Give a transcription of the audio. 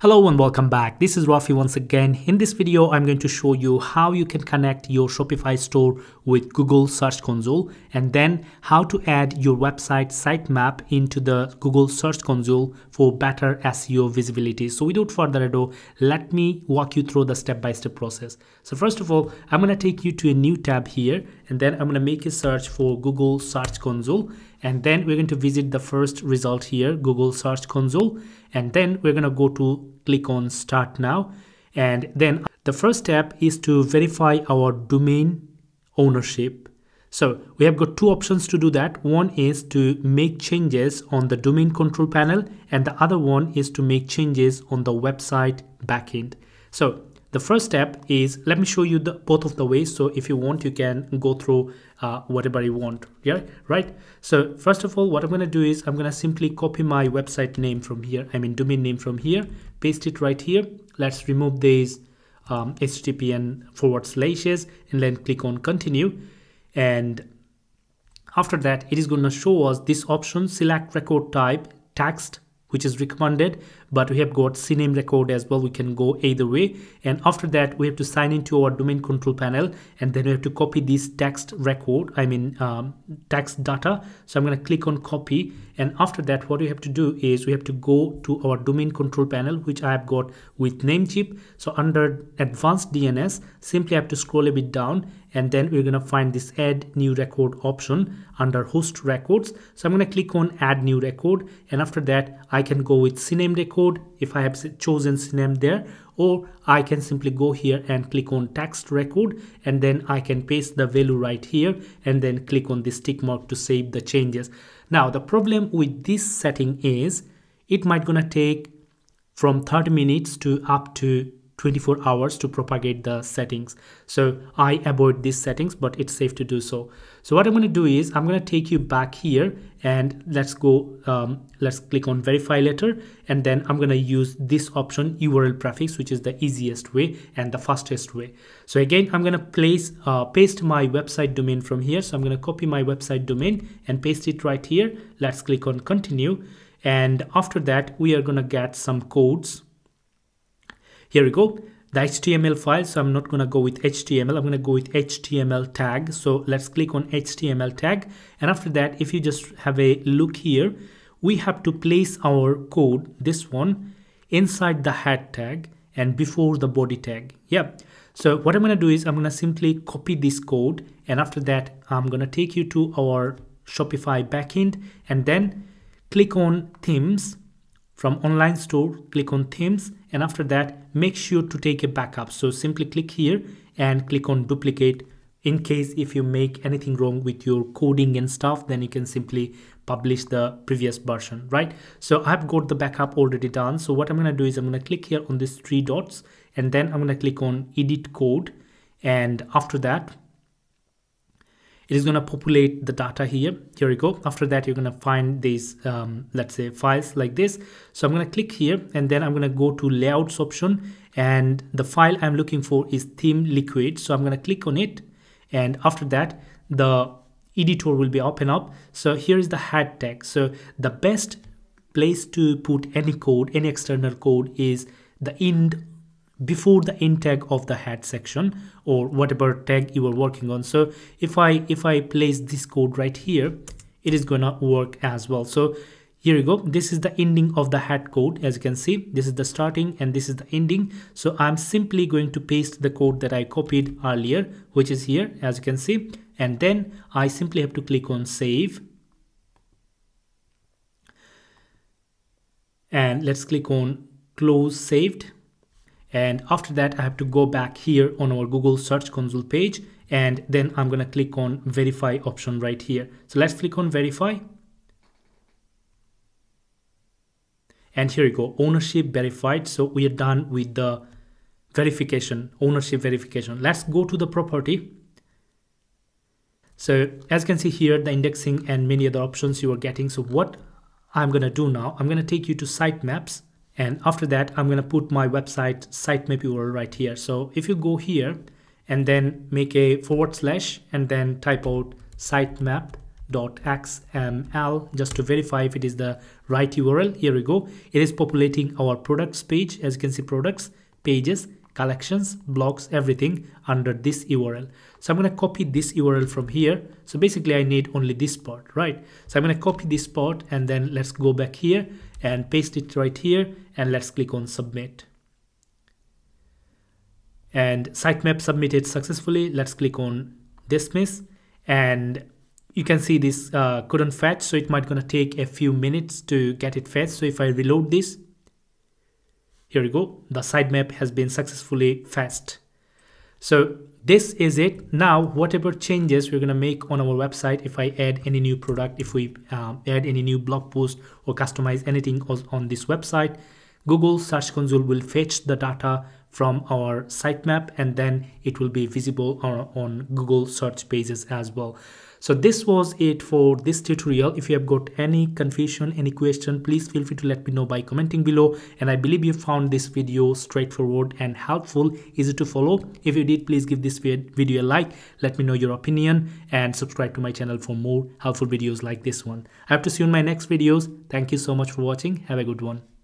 Hello and welcome back. This is Rafy once again. In this video, I'm going to show you how you can connect your Shopify store with Google Search Console and then how to add your website sitemap into the Google Search Console for better SEO visibility. So without further ado, let me walk you through the step-by-step -step process. So first of all, I'm going to take you to a new tab here and then I'm going to make a search for Google Search Console and then we're going to visit the first result here, Google Search Console and then we're going to go to click on start now. And then the first step is to verify our domain ownership. So we have got two options to do that. One is to make changes on the domain control panel and the other one is to make changes on the website backend. So the first step is let me show you the both of the ways. So if you want you can go through uh, whatever you want. Yeah right? So first of all what i'm going to do is i'm going to simply copy my website name from here i mean domain name from here paste it right here. Let's remove these um, http and forward slashes and then click on continue. And after that it is going to show us this option select record type text which is recommended but we have got cname record as well. We can go either way. And after that we have to sign into our domain control panel and then we have to copy this text record i mean um, text data. So i'm going to click on copy and after that what we have to do is we have to go to our domain control panel which i have got with namecheap. So under advanced dns simply have to scroll a bit down and then we're going to find this add new record option under host records. So i'm going to click on add new record and after that i can go with cname record if i have chosen cname there or I can simply go here and click on text record and then I can paste the value right here and then click on this tick mark to save the changes. Now the problem with this setting is it might gonna take from 30 minutes to up to 24 hours to propagate the settings. So I avoid these settings, but it's safe to do so. So what I'm going to do is I'm going to take you back here and let's go, um, let's click on verify letter. And then I'm going to use this option URL prefix, which is the easiest way and the fastest way. So again, I'm going to place, uh, paste my website domain from here. So I'm going to copy my website domain and paste it right here. Let's click on continue. And after that, we are going to get some codes here we go the HTML file. So I'm not going to go with HTML. I'm going to go with HTML tag. So let's click on HTML tag. And after that, if you just have a look here, we have to place our code, this one, inside the head tag and before the body tag. Yeah. So what I'm going to do is I'm going to simply copy this code. And after that, I'm going to take you to our Shopify backend and then click on themes from online store, click on themes and after that make sure to take a backup. So simply click here and click on duplicate. In case if you make anything wrong with your coding and stuff then you can simply publish the previous version right? So i've got the backup already done. So what i'm going to do is i'm going to click here on these three dots and then i'm going to click on edit code. And after that it is going to populate the data here. Here we go. After that you're going to find these um, let's say files like this. So i'm going to click here and then i'm going to go to layouts option and the file i'm looking for is theme liquid. So i'm going to click on it and after that the editor will be open up. So here is the head tag. So the best place to put any code any external code is the end before the end tag of the head section or whatever tag you are working on. So if i if i place this code right here it is gonna work as well. So here you go. This is the ending of the head code. As you can see this is the starting and this is the ending. So i'm simply going to paste the code that i copied earlier which is here as you can see. And then i simply have to click on save. And let's click on close saved and after that I have to go back here on our Google Search Console page and then I'm gonna click on verify option right here. So let's click on verify. And here you go, ownership verified. So we are done with the verification, ownership verification. Let's go to the property. So as you can see here, the indexing and many other options you are getting. So what I'm gonna do now, I'm gonna take you to sitemaps and after that, I'm going to put my website sitemap URL right here. So if you go here and then make a forward slash and then type out sitemap xml just to verify if it is the right URL. Here we go. It is populating our products page. As you can see, products, pages, collections, blogs, everything under this URL. So I'm going to copy this URL from here. So basically I need only this part, right? So I'm going to copy this part and then let's go back here and paste it right here and let's click on submit. And sitemap submitted successfully. Let's click on dismiss and you can see this uh, couldn't fetch so it might gonna take a few minutes to get it fetched so if I reload this here we go the sitemap has been successfully fetched so this is it. Now whatever changes we're going to make on our website if i add any new product if we um, add any new blog post or customize anything on this website google search console will fetch the data from our sitemap and then it will be visible on, on google search pages as well so this was it for this tutorial. If you have got any confusion, any question, please feel free to let me know by commenting below. And I believe you found this video straightforward and helpful, easy to follow. If you did, please give this video a like, let me know your opinion and subscribe to my channel for more helpful videos like this one. I hope to see you in my next videos. Thank you so much for watching. Have a good one.